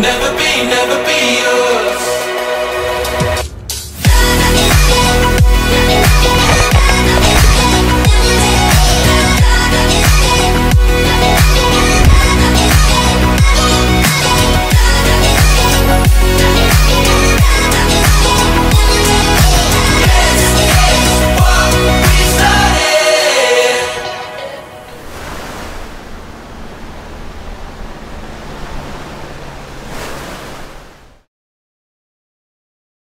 Never be, never be.